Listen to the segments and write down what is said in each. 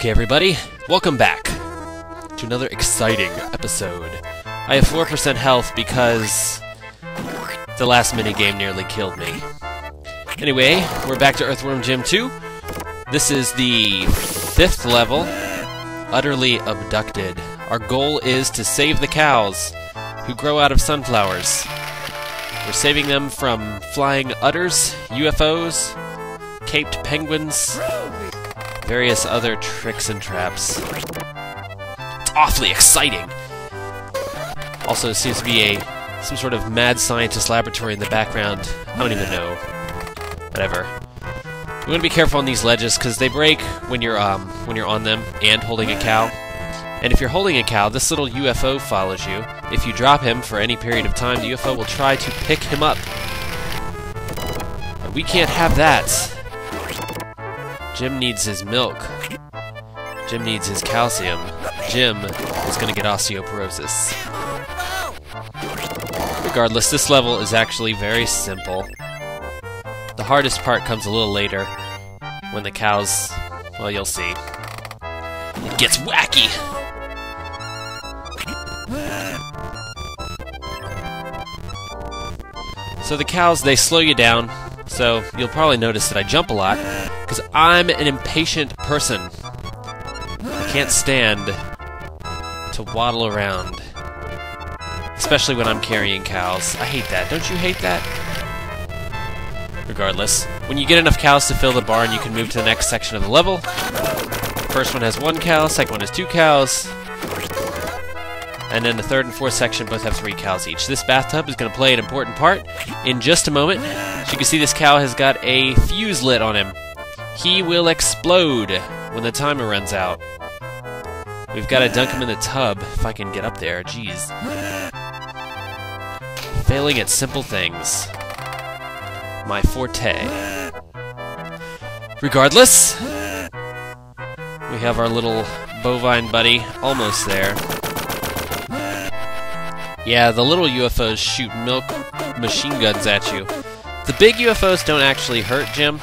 Okay, everybody, welcome back to another exciting episode. I have 4% health because the last minigame nearly killed me. Anyway, we're back to Earthworm Jim 2. This is the fifth level, Utterly Abducted. Our goal is to save the cows who grow out of sunflowers. We're saving them from flying udders, UFOs, caped penguins, various other tricks and traps. It's awfully exciting! Also, it seems to be a some sort of mad scientist laboratory in the background. I don't even know. Whatever. You want to be careful on these ledges because they break when you're um when you're on them and holding a cow. And if you're holding a cow, this little UFO follows you. If you drop him for any period of time, the UFO will try to pick him up. And we can't have that. Jim needs his milk. Jim needs his calcium. Jim is going to get osteoporosis. Regardless, this level is actually very simple. The hardest part comes a little later, when the cows... well, you'll see. It gets wacky! So the cows, they slow you down, so you'll probably notice that I jump a lot, because I'm an impatient person. I can't stand to waddle around. Especially when I'm carrying cows. I hate that. Don't you hate that? Regardless, when you get enough cows to fill the barn, you can move to the next section of the level. First one has one cow, second one has two cows. And then the third and fourth section both have three cows each. This bathtub is going to play an important part in just a moment. As you can see, this cow has got a fuse lit on him. He will explode when the timer runs out. We've got to dunk him in the tub, if I can get up there, jeez. Failing at simple things. My forte. Regardless, we have our little bovine buddy almost there. Yeah, the little UFOs shoot milk machine guns at you. The big UFOs don't actually hurt Jim.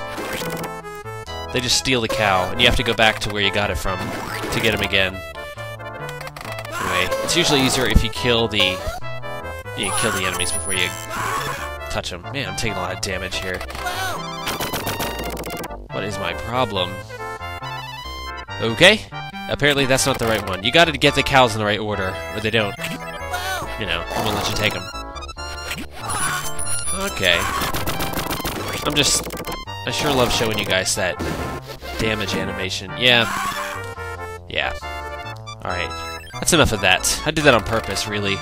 They just steal the cow, and you have to go back to where you got it from to get him again. Anyway, it's usually easier if you kill the you kill the enemies before you touch them. Man, I'm taking a lot of damage here. What is my problem? Okay, apparently that's not the right one. You gotta get the cows in the right order, or they don't. You know, I won't let you take them. Okay. I'm just... I sure love showing you guys that damage animation. Yeah. Yeah. Alright. That's enough of that. I did that on purpose, really.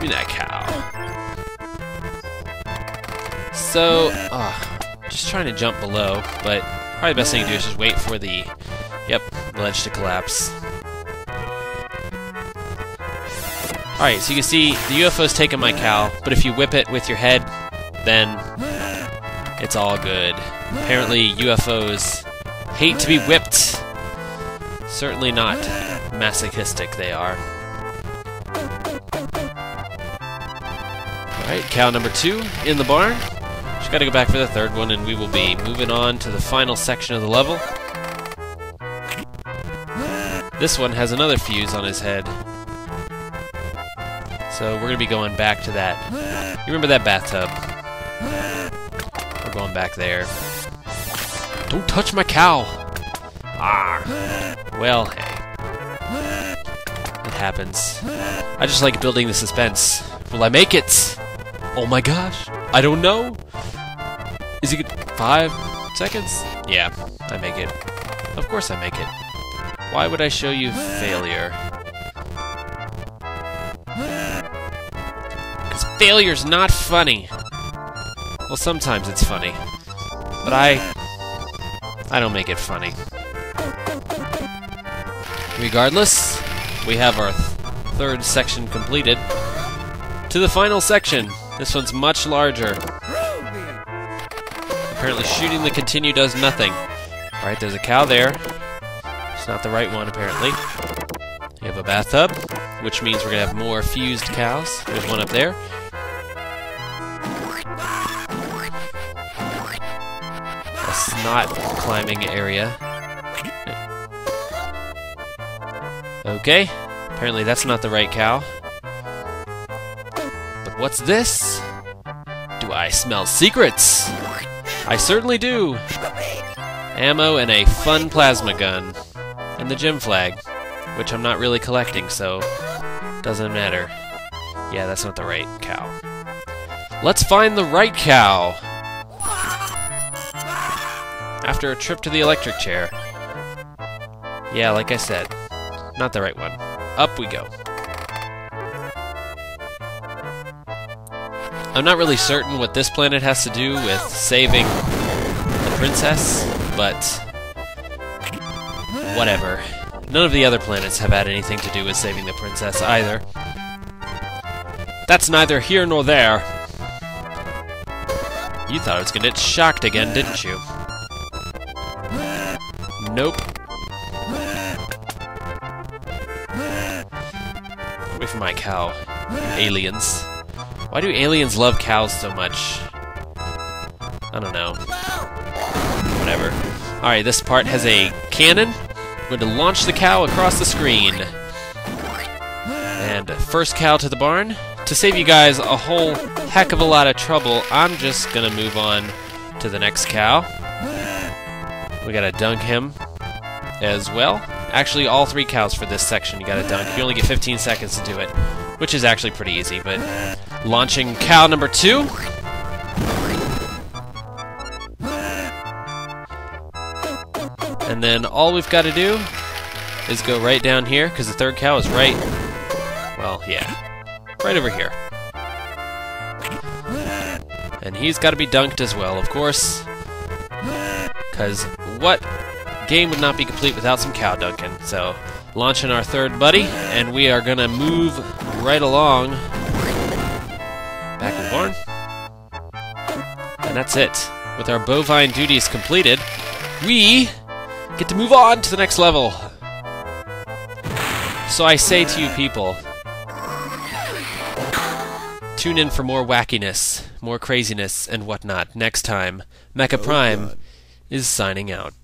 Me that cow. So, uh, just trying to jump below, but probably the best thing to do is just wait for the, yep, ledge to collapse. Alright, so you can see the UFO's taking my cow, but if you whip it with your head, then it's all good. Apparently UFOs hate to be whipped. Certainly not masochistic they are. Alright, cow number two in the barn. Just gotta go back for the third one and we will be moving on to the final section of the level. This one has another fuse on his head. So we're to be going back to that. You remember that bathtub? We're going back there. Don't touch my cow! Ah! Well, hey. It happens. I just like building the suspense. Will I make it? Oh my gosh! I don't know! Is it five seconds? Yeah, I make it. Of course I make it. Why would I show you failure? Because failure's not funny. Well, sometimes it's funny. But I... I don't make it funny. Regardless, we have our th third section completed. To the final section. This one's much larger. Apparently shooting the continue does nothing. Alright, there's a cow there. It's not the right one, apparently. We have a bathtub, which means we're going to have more fused cows. There's one up there. Not climbing area. Okay, apparently that's not the right cow. But what's this? Do I smell secrets? I certainly do! Ammo and a fun plasma gun. And the gem flag, which I'm not really collecting, so doesn't matter. Yeah, that's not the right cow. Let's find the right cow! After a trip to the electric chair. Yeah, like I said, not the right one. Up we go. I'm not really certain what this planet has to do with saving the princess, but whatever. None of the other planets have had anything to do with saving the princess either. That's neither here nor there. You thought I was gonna get shocked again, didn't you? Nope. Away from my cow. Aliens. Why do aliens love cows so much? I don't know. Whatever. Alright, this part has a cannon. I'm going to launch the cow across the screen. And first cow to the barn. To save you guys a whole heck of a lot of trouble, I'm just gonna move on to the next cow. We gotta dunk him as well. Actually, all three cows for this section you gotta dunk. You only get 15 seconds to do it, which is actually pretty easy, but launching cow number two. And then all we've got to do is go right down here, because the third cow is right, well, yeah, right over here. And he's got to be dunked as well, of course, because what game would not be complete without some cow dunking. So, launching our third buddy, and we are going to move right along back in the barn. And that's it. With our bovine duties completed, we get to move on to the next level. So I say to you people, tune in for more wackiness, more craziness, and whatnot next time. Mecca oh, Prime is signing out.